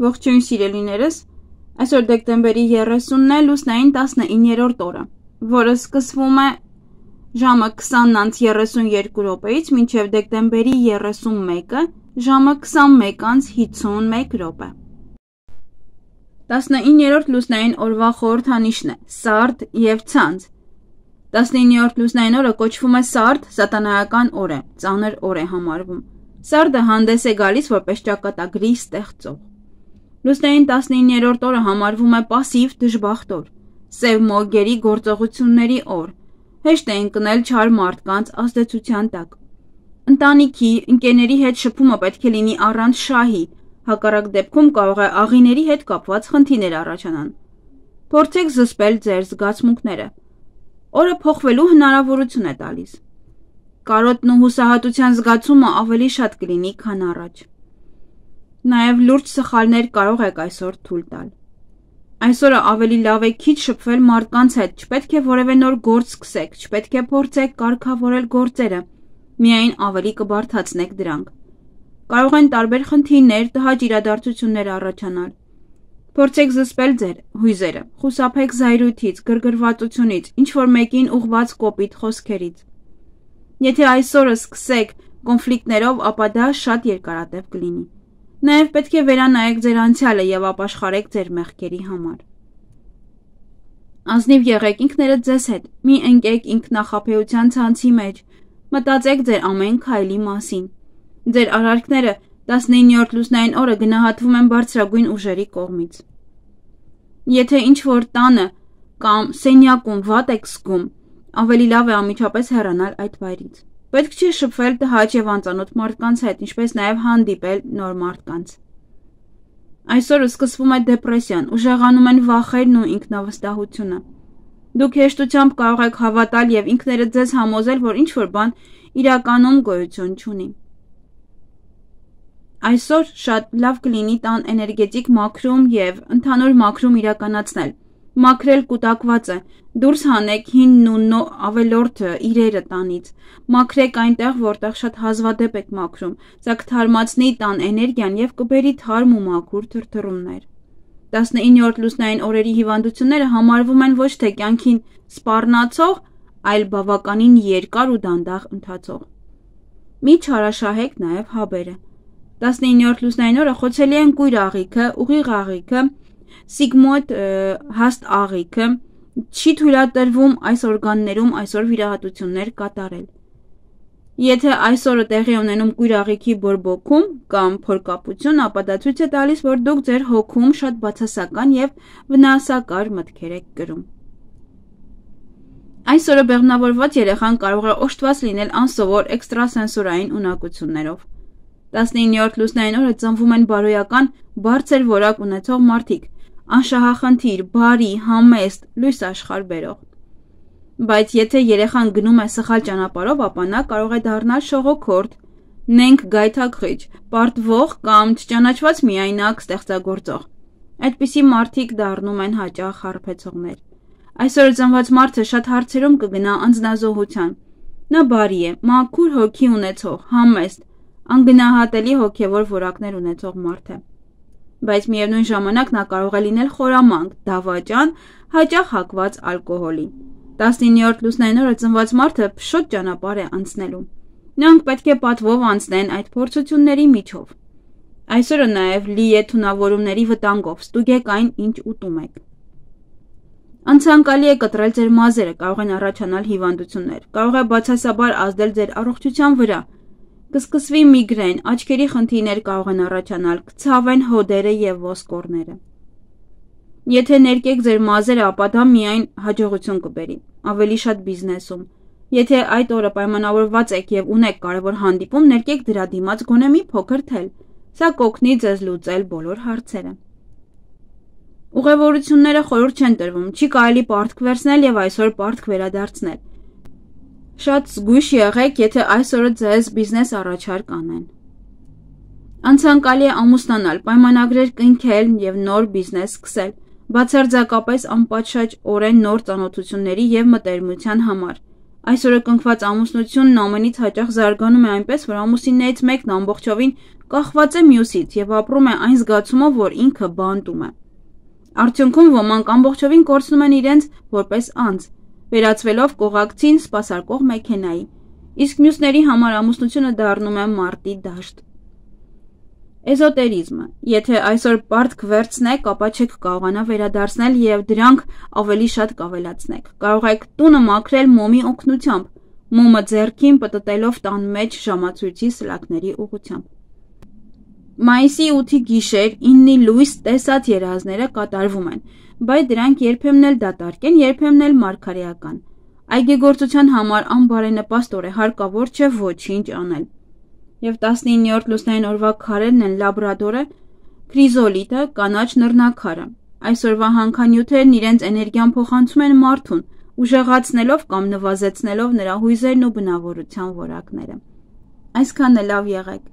Ողջույն սիրելիներս, այսօր դեկտեմբերի 30-ն է լուսնային 19-րդ օրը, որը սկսվում է ժամը 20:32 րոպեից մինչև դեկտեմբերի 31-ը ժամը 21:51 րոպե։ 19-րդ լուսնային օրվա խորհրդանիշն է՝ Սարդ եւ Ցանց։ 19-րդ լուսնային օրը կոչվում է Սարդ, սատանայական օր է, ծանր օր է համարվում։ Սարդը հանդես է գալիս որպես ճակատագրի ստեղծող։ Լուսնային 19-րդ օրը համարվում է пассив դժբախտ օր, սև մոգերի գործողությունների օր։ Հեշտ է ընկնել չար մարդկանց ազդեցության տակ։ Ընտանիքի, ընկերների հետ շփումը պետք է լինի առանց շահի, հակառակ դեպքում կարող է աղիների հետ կապված խնդիրներ առաջանան։ Փորձեք զսպել ձեր զգացմունքները։ Օրը փոխվելու հնարավորություն է տալիս։ Կարոտն ու հուսահատության զգացումը ավելի շատ կլինի, քան առաջ։ Նաև լուրջ սխալներ կարող եք այսօր թույլ տալ։ Այսօրը ավելի լավ է քիչ շփվել մարդկանց հետ, չպետք է որևէ նոր գործ սկսեք, չպետք է փորձեք կարգավորել գործերը, միայն ավելի կբարթացնեք դրանք։ Կարող են տարբեր խնդիրներ, տհաճ իրադարձություններ առաջանալ։ Փորձեք զսպել ձեր հույզերը, խուսափեք զայրույթից, գրգռվածությունից, ինչ որ մեկին ուղված կոպիտ խոսքերից։ Եթե այսօրը սկսեք կոնֆլիկտներով, ապա դա շատ երկարատև կլինի։ Նաև պետք է վերանայեք ձեր անցյալը եւ ապաշխարեք ձեր մեղքերի համար։ Ազնիվ եղեք ինքներդ ձեզ հետ։ Մի ընկեք ինքնախապեյության ցանցի մեջ։ Մտածեք ձեր ամեն քայլի մասին։ Ձեր արարքները 19-րդ լուսնային օրը գնահատվում են բարձրագույն ուժերի կողմից։ Եթե ինչ որ տանը կամ սենյակում վատ եք զգում, ավելի լավ է ամիջապես հեռանալ այդ վայրից։ Պետք չի շփվել տհաճ եւ անծանոթ մարդկանց հետ, ինչպես նաեւ հանդիպել նոր մարդկանց։ Այսօր սկսվում է դեպրեսիան, ուժեղանում են վախերն ու ինքնավստահությունը։ Դուք հեշտությամբ կարող եք հավատալ եւ ինքներդ ձեզ համոզել, որ ինչ որ բան իրականում գոյություն չունի։ Այսօր շատ լավ կլինի տան էներգետիկ մաքրում եւ ընդհանուր մաքրում իրականացնել Մաքրել կուտակված է։ Դուրս հանեք հինն ու ավելորդ իրերը տանից։ Մաքրեք այնտեղ, որտեղ շատ հազվադեպ եք մաքրում։ Սա կթարմացնի տան էներգիան եւ կբերի թարմ ու մաքուր թրթռումներ։ 19-րդ լուսնային օրերի հիվանդությունները համարվում են ոչ թե կյանքին սպառնացող, այլ բավականին երկար ու դանդաղ ընթացող։ Մի չարաշահեք նաև հաբերը։ 19-րդ լուսնային օրը խոցելի են կույր աղիքը, ուղիղ աղիքը, Սիգմոիդ հաստ աղիքը չի թույլատրվում այս օրգաններում այսօր վիրահատություններ կատարել։ Եթե այսօրը տեղի ունենում կույրաղիքի բորբոքում կամ փորկապություն, ապա դա ցույց է տալիս, որ դուք ձեր հոգում շատ բացասական եւ վնասակար մտքեր եք կրում։ Այսօրը բեղմնավորված երեխան կարող է օժտված լինել անսովոր էքստրասենսորային ունակություններով։ 19-րդ լուսնային օրը ծնվում են բարոյական, բարձր որակ ունեցող մարդիկ, անշահախնդիր, բարի, համեստ, լույս աշխարհ բերող։ Բայց եթե երեխան գնում է սխալ ճանապարհով, ապա նա կարող է դառնալ շողոքորդ, նենք գայթակղիչ, պարտվող կամ չճանաչված միայնակ ստեղծագործող։ Այդպիսի մարդիկ դառնում են հաճախ հարբեցողներ։ Այսօր ծնված մարդը շատ հարցերում կգնա անznազողության։ Նա բարի է, մաքուր հոգի ունեցող, համեստ, անգնահատելի հոգևոր որակներ ունեցող մարդ է բայց միևնույն ժամանակ նա կարող է լինել խորամանկ, դավաճան, հաճախ հակված ալկոհոլի։ 19-րդ լուսնային օրը ծնված մարդը փշոտ ճանապարհ է անցնելու։ Նրանք պետք է պատվով անցնեն այդ փորձությունների միջով։ Այսօրը նաև լի է թունավորումների վտանգով, ստուգեք այն, ինչ ուտում եք։ Անցանկալի է կտրել ձեր մազերը, կարող են առաջանալ հիվանդություններ, կարող է բացասաբար ազդել ձեր առողջության վրա, Կսկսվի միգրեն, աչքերի խնդիրներ կարող են առաջանալ, կցավեն հոդերը եւ ոսկորները։ Եթե ներկեք ձեր մազերը, ապա դա միայն հաջողություն կբերի, ավելի շատ բիզնեսում։ Եթե այդ օրը պայմանավորված եք եւ ունեք կարևոր հանդիպում, ներկեք դրա դիմաց գոնե մի փոքր թել։ Սա կօգնի ձեզ լուծել բոլոր հարցերը։ Ուղևորությունները խորհուրդ չեն տրվում, չի կարելի պարտք վերցնել եւ այսօր պարտք վերադարձնել Շատ զգույշ եղեք, եթե այսօրը ձեզ բիզնես առաջարկ անեն։ Անցանկալի է ամուսնանալ, պայմանագրեր կնքել եւ նոր բիզնես սկսել։ Բացարձակապես անպատշաճ օրեն նոր ծանոթությունների եւ մտերմության համար։ Այսօրը կնքված ամուսնությունն ամենից հաճախ զարգանում է այնպես, որ ամուսիններից մեկն ամբողջովին կախված է մյուսից եւ ապրում է այն զգացումով, որ ինքը բանտում է։ Արդյունքում ոմանք ամբողջովին կորցնում են իրենց որպես անձ, վերածվելով կողակցին սպասարկող մեքենայի, իսկ մյուսների համար ամուսնությունը դառնում է մարտի դաշտ։ Էզոտերիզմը, եթե այսօր բարդ կվերցնեք, ապա չեք կարողանա վերադարձնել եւ դրանք ավելի շատ կավելացնեք։ Կարող եք տունը մաքրել մոմի օգնությամբ, մոմը ձեռքին պտտելով տան մեջ ժամացույցի սլակների ուղությամբ։ Մայիսի 8-ի գիշեր 9-ի լույս տեսած երազները կատարվում են բայց դրանք երբեմն էլ դատարկ են, երբեմն էլ մարգարեական։ Այգեգործության համար անբարենպաստ օր է, հարկավոր չէ ոչինչ անել։ Եվ 19-րդ լուսնային օրվա քարերն են լաբրադորը, քրիզոլիտը, կանաչ նռնակարը։ Այսօրվա հանքանյութերն իրենց էներգիան փոխանցում են մարդուն, ուժեղացնելով կամ նվազեցնելով նրա հույզերն ու բնավորության որակները։ Այսքանն է լավ եղեք։